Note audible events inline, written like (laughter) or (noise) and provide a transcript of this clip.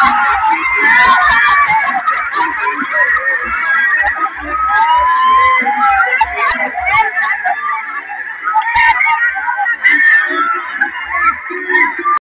Ah! (laughs)